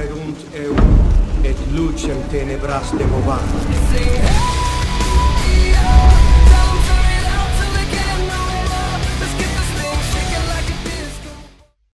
perunt eum, et lucem tenebras demovam.